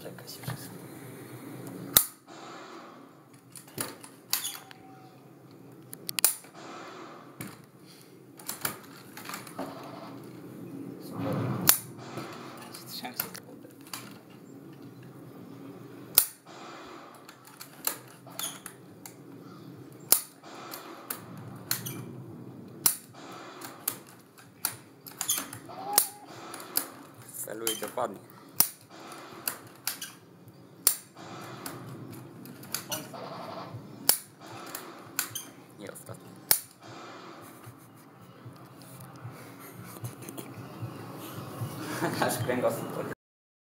закосился. Saludos, Fanny. Ostatni. Aż kręgosłup.